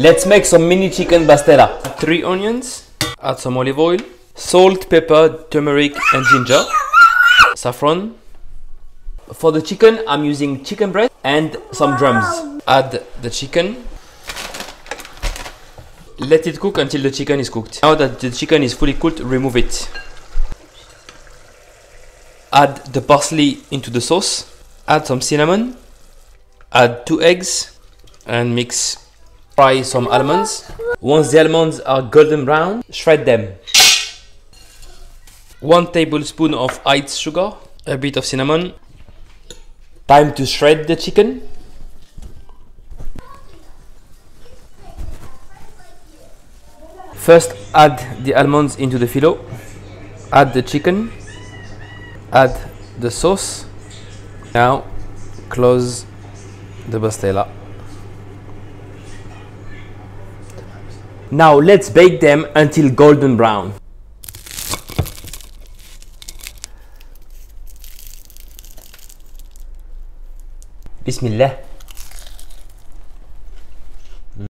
Let's make some mini chicken bastilla. Three onions, add some olive oil, salt, pepper, turmeric and ginger, saffron. For the chicken, I'm using chicken breast and some drums. Add the chicken. Let it cook until the chicken is cooked. Now that the chicken is fully cooked, remove it. Add the parsley into the sauce. Add some cinnamon. Add two eggs and mix. Fry some almonds. Once the almonds are golden brown, shred them. One tablespoon of white sugar, a bit of cinnamon. Time to shred the chicken. First add the almonds into the filo. Add the chicken. Add the sauce. Now close the bastilla. Now let's bake them until golden brown. Bismillah.